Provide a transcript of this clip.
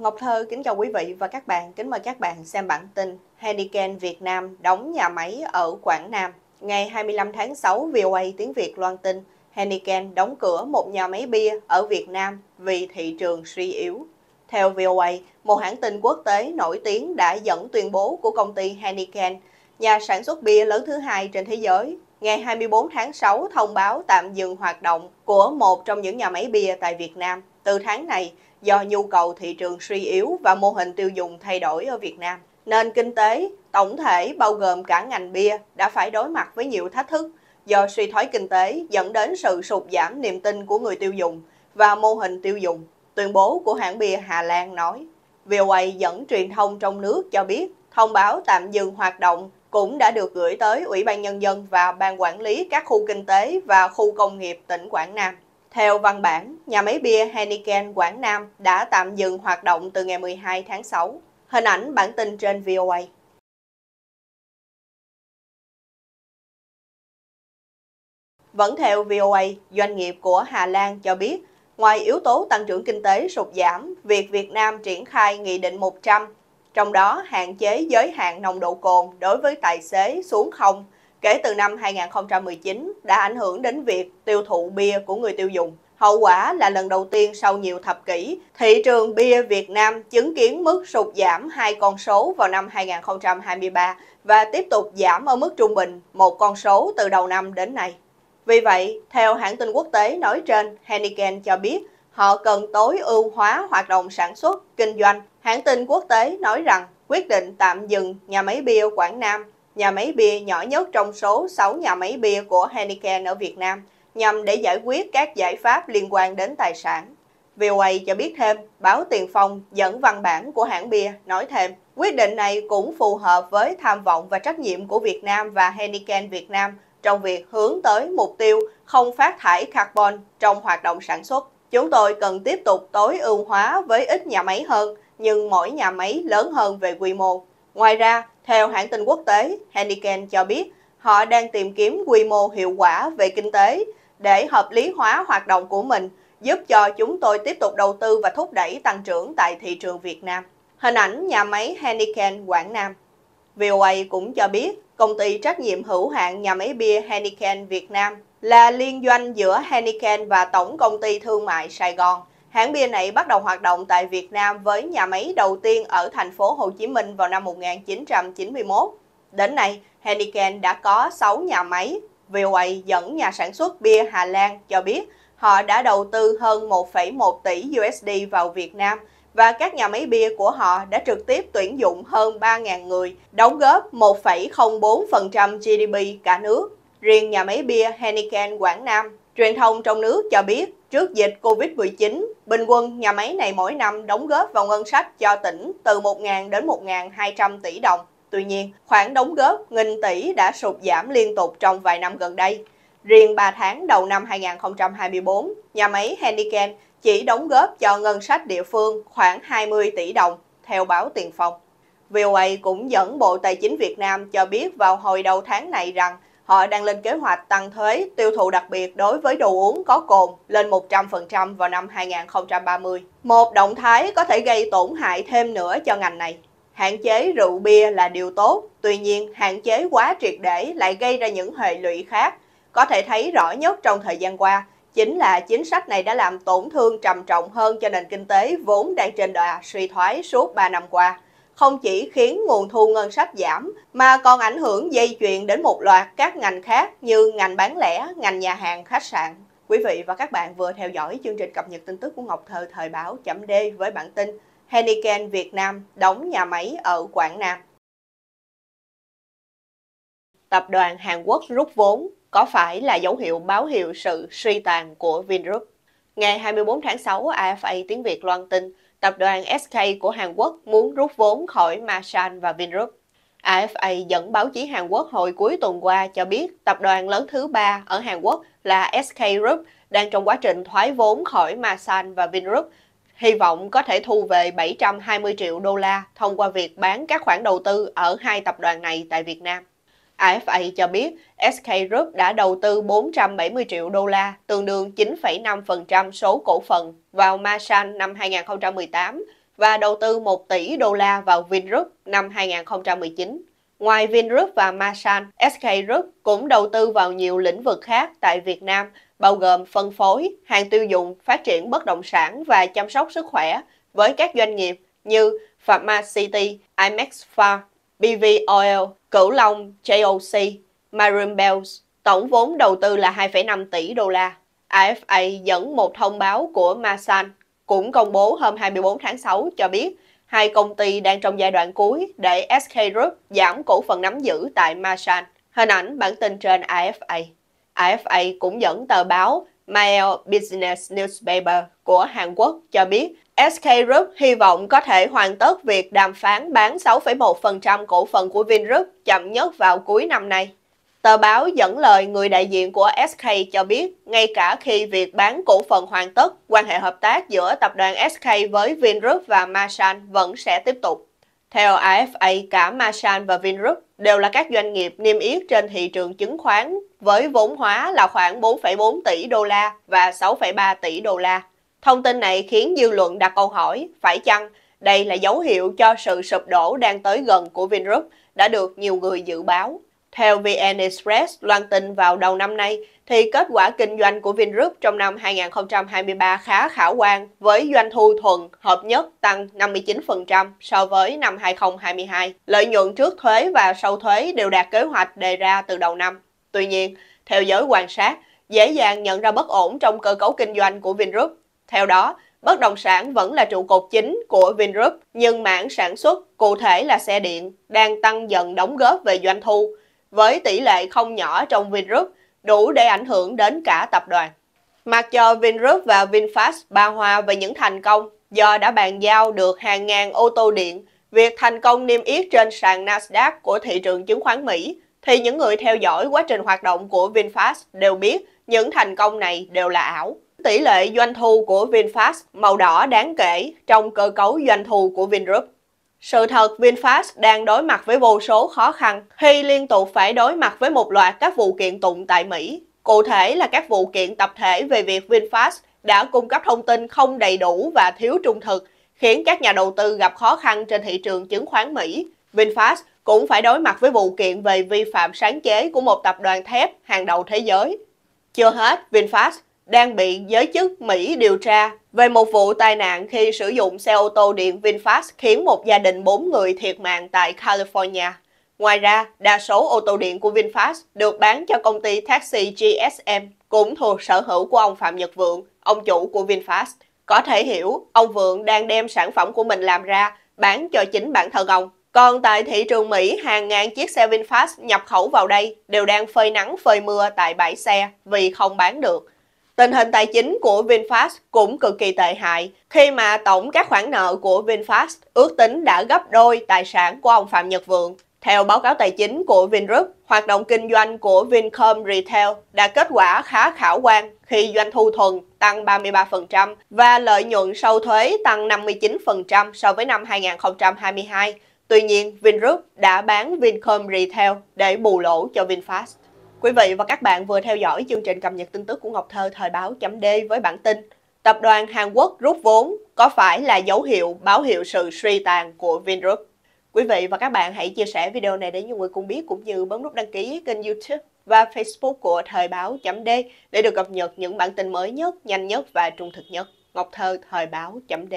Ngọc Thơ kính chào quý vị và các bạn, kính mời các bạn xem bản tin Heineken Việt Nam đóng nhà máy ở Quảng Nam. Ngày 25 tháng 6, VOA tiếng Việt loan tin Heineken đóng cửa một nhà máy bia ở Việt Nam vì thị trường suy yếu. Theo VOA, một hãng tin quốc tế nổi tiếng đã dẫn tuyên bố của công ty Heineken, nhà sản xuất bia lớn thứ hai trên thế giới, ngày 24 tháng 6 thông báo tạm dừng hoạt động của một trong những nhà máy bia tại Việt Nam. Từ tháng này, do nhu cầu thị trường suy yếu và mô hình tiêu dùng thay đổi ở Việt Nam. Nền kinh tế tổng thể bao gồm cả ngành bia đã phải đối mặt với nhiều thách thức do suy thoái kinh tế dẫn đến sự sụt giảm niềm tin của người tiêu dùng và mô hình tiêu dùng. Tuyên bố của hãng bia Hà Lan nói, VOA dẫn truyền thông trong nước cho biết thông báo tạm dừng hoạt động cũng đã được gửi tới Ủy ban Nhân dân và Ban Quản lý các khu kinh tế và khu công nghiệp tỉnh Quảng Nam. Theo văn bản, nhà máy bia Heineken Quảng Nam đã tạm dừng hoạt động từ ngày 12 tháng 6. Hình ảnh bản tin trên VOA. Vẫn theo VOA, doanh nghiệp của Hà Lan cho biết, ngoài yếu tố tăng trưởng kinh tế sụt giảm, việc Việt Nam triển khai Nghị định 100, trong đó hạn chế giới hạn nồng độ cồn đối với tài xế xuống không kể từ năm 2019 đã ảnh hưởng đến việc tiêu thụ bia của người tiêu dùng. Hậu quả là lần đầu tiên sau nhiều thập kỷ, thị trường bia Việt Nam chứng kiến mức sụt giảm hai con số vào năm 2023 và tiếp tục giảm ở mức trung bình một con số từ đầu năm đến nay. Vì vậy, theo hãng tin quốc tế nói trên, Heineken cho biết họ cần tối ưu hóa hoạt động sản xuất, kinh doanh. Hãng tin quốc tế nói rằng quyết định tạm dừng nhà máy bia Quảng Nam nhà máy bia nhỏ nhất trong số 6 nhà máy bia của Heineken ở Việt Nam, nhằm để giải quyết các giải pháp liên quan đến tài sản. VOA cho biết thêm, báo Tiền Phong dẫn văn bản của hãng bia nói thêm, quyết định này cũng phù hợp với tham vọng và trách nhiệm của Việt Nam và Heineken Việt Nam trong việc hướng tới mục tiêu không phát thải carbon trong hoạt động sản xuất. Chúng tôi cần tiếp tục tối ưu hóa với ít nhà máy hơn, nhưng mỗi nhà máy lớn hơn về quy mô. Ngoài ra, theo hãng tin quốc tế, Heineken cho biết họ đang tìm kiếm quy mô hiệu quả về kinh tế để hợp lý hóa hoạt động của mình, giúp cho chúng tôi tiếp tục đầu tư và thúc đẩy tăng trưởng tại thị trường Việt Nam. Hình ảnh nhà máy Heineken Quảng Nam VOA cũng cho biết công ty trách nhiệm hữu hạn nhà máy bia Heineken Việt Nam là liên doanh giữa Heineken và Tổng công ty Thương mại Sài Gòn Hãng bia này bắt đầu hoạt động tại Việt Nam với nhà máy đầu tiên ở thành phố Hồ Chí Minh vào năm 1991. Đến nay, Heineken đã có 6 nhà máy. VOA dẫn nhà sản xuất bia Hà Lan cho biết họ đã đầu tư hơn 1,1 tỷ USD vào Việt Nam và các nhà máy bia của họ đã trực tiếp tuyển dụng hơn 3.000 người, đóng góp 1,04% GDP cả nước. Riêng nhà máy bia Heineken Quảng Nam, truyền thông trong nước cho biết Trước dịch Covid-19, bình quân nhà máy này mỗi năm đóng góp vào ngân sách cho tỉnh từ 1.000 đến 1.200 tỷ đồng. Tuy nhiên, khoản đóng góp nghìn tỷ đã sụt giảm liên tục trong vài năm gần đây. Riêng 3 tháng đầu năm 2024, nhà máy Heineken chỉ đóng góp cho ngân sách địa phương khoảng 20 tỷ đồng, theo báo Tiền Phong. VOA cũng dẫn Bộ Tài chính Việt Nam cho biết vào hồi đầu tháng này rằng Họ đang lên kế hoạch tăng thuế tiêu thụ đặc biệt đối với đồ uống có cồn lên 100% vào năm 2030. Một động thái có thể gây tổn hại thêm nữa cho ngành này. Hạn chế rượu bia là điều tốt, tuy nhiên hạn chế quá triệt để lại gây ra những hệ lụy khác. Có thể thấy rõ nhất trong thời gian qua, chính là chính sách này đã làm tổn thương trầm trọng hơn cho nền kinh tế vốn đang trên đà suy thoái suốt 3 năm qua không chỉ khiến nguồn thu ngân sách giảm mà còn ảnh hưởng dây chuyền đến một loạt các ngành khác như ngành bán lẻ, ngành nhà hàng, khách sạn. Quý vị và các bạn vừa theo dõi chương trình cập nhật tin tức của Ngọc Thơ thời báo chấm D với bản tin Henneken Việt Nam đóng nhà máy ở Quảng Nam. Tập đoàn Hàn Quốc rút vốn có phải là dấu hiệu báo hiệu sự suy tàn của Vingroup? Ngày 24 tháng 6, AFA tiếng Việt loan tin tập đoàn SK của Hàn Quốc muốn rút vốn khỏi Masan và Vingroup. AFA dẫn báo chí Hàn Quốc hồi cuối tuần qua cho biết tập đoàn lớn thứ ba ở Hàn Quốc là SK Group đang trong quá trình thoái vốn khỏi Masan và Vingroup, hy vọng có thể thu về 720 triệu đô la thông qua việc bán các khoản đầu tư ở hai tập đoàn này tại Việt Nam. AFA cho biết SK Group đã đầu tư 470 triệu đô la, tương đương 9,5% số cổ phần vào Masan năm 2018 và đầu tư 1 tỷ đô la vào Vingroup năm 2019. Ngoài Vingroup và Masan, SK Group cũng đầu tư vào nhiều lĩnh vực khác tại Việt Nam, bao gồm phân phối, hàng tiêu dùng, phát triển bất động sản và chăm sóc sức khỏe với các doanh nghiệp như Pharmacity, IMAX Pharma, BV Oil, Cửu Long, JOC, Marine Bells. Tổng vốn đầu tư là 2,5 tỷ đô la. AFA dẫn một thông báo của Masan cũng công bố hôm 24 tháng 6 cho biết hai công ty đang trong giai đoạn cuối để SK Group giảm cổ phần nắm giữ tại Masan. Hình ảnh bản tin trên AFA. AFA cũng dẫn tờ báo Mail Business Newspaper của Hàn Quốc cho biết SK Group hy vọng có thể hoàn tất việc đàm phán bán 6,1% cổ phần của Vingroup chậm nhất vào cuối năm nay. Tờ báo dẫn lời người đại diện của SK cho biết, ngay cả khi việc bán cổ phần hoàn tất, quan hệ hợp tác giữa tập đoàn SK với Vingroup và Masan vẫn sẽ tiếp tục. Theo AFA, cả Masan và Vingroup đều là các doanh nghiệp niêm yết trên thị trường chứng khoán với vốn hóa là khoảng 4,4 tỷ đô la và 6,3 tỷ đô la. Thông tin này khiến dư luận đặt câu hỏi, phải chăng đây là dấu hiệu cho sự sụp đổ đang tới gần của Vingroup đã được nhiều người dự báo. Theo VN Express loan tin vào đầu năm nay, thì kết quả kinh doanh của Vingroup trong năm 2023 khá khả quan với doanh thu thuần hợp nhất tăng 59% so với năm 2022. Lợi nhuận trước thuế và sau thuế đều đạt kế hoạch đề ra từ đầu năm. Tuy nhiên, theo giới quan sát, dễ dàng nhận ra bất ổn trong cơ cấu kinh doanh của Vingroup. Theo đó, bất động sản vẫn là trụ cột chính của Vingroup, nhưng mảng sản xuất, cụ thể là xe điện, đang tăng dần đóng góp về doanh thu, với tỷ lệ không nhỏ trong Vingroup, đủ để ảnh hưởng đến cả tập đoàn. Mặc cho Vingroup và VinFast ba hòa về những thành công do đã bàn giao được hàng ngàn ô tô điện, việc thành công niêm yết trên sàn Nasdaq của thị trường chứng khoán Mỹ, thì những người theo dõi quá trình hoạt động của VinFast đều biết những thành công này đều là ảo. Tỷ lệ doanh thu của VinFast màu đỏ đáng kể trong cơ cấu doanh thu của Vingroup. Sự thật VinFast đang đối mặt với vô số khó khăn khi liên tục phải đối mặt với một loạt các vụ kiện tụng tại Mỹ. Cụ thể là các vụ kiện tập thể về việc VinFast đã cung cấp thông tin không đầy đủ và thiếu trung thực, khiến các nhà đầu tư gặp khó khăn trên thị trường chứng khoán Mỹ. VinFast cũng phải đối mặt với vụ kiện về vi phạm sáng chế của một tập đoàn thép hàng đầu thế giới. Chưa hết, VinFast đang bị giới chức Mỹ điều tra về một vụ tai nạn khi sử dụng xe ô tô điện VinFast khiến một gia đình 4 người thiệt mạng tại California. Ngoài ra, đa số ô tô điện của VinFast được bán cho công ty taxi GSM, cũng thuộc sở hữu của ông Phạm Nhật Vượng, ông chủ của VinFast. Có thể hiểu, ông Vượng đang đem sản phẩm của mình làm ra, bán cho chính bản thân ông. Còn tại thị trường Mỹ, hàng ngàn chiếc xe VinFast nhập khẩu vào đây đều đang phơi nắng phơi mưa tại bãi xe vì không bán được. Tình hình tài chính của VinFast cũng cực kỳ tệ hại khi mà tổng các khoản nợ của VinFast ước tính đã gấp đôi tài sản của ông Phạm Nhật Vượng. Theo báo cáo tài chính của Vingroup, hoạt động kinh doanh của Vincom Retail đã kết quả khá khả quan khi doanh thu thuần tăng 33% và lợi nhuận sau thuế tăng 59% so với năm 2022. Tuy nhiên, Vingroup đã bán Vincom Retail để bù lỗ cho VinFast. Quý vị và các bạn vừa theo dõi chương trình cập nhật tin tức của Ngọc Thơ thời báo chấm D với bản tin Tập đoàn Hàn Quốc rút vốn có phải là dấu hiệu báo hiệu sự suy tàn của Vingroup? Quý vị và các bạn hãy chia sẻ video này để nhiều người cùng biết cũng như bấm nút đăng ký kênh YouTube và Facebook của Thời báo chấm D để được cập nhật những bản tin mới nhất, nhanh nhất và trung thực nhất. Ngọc Thơ Thời báo chấm D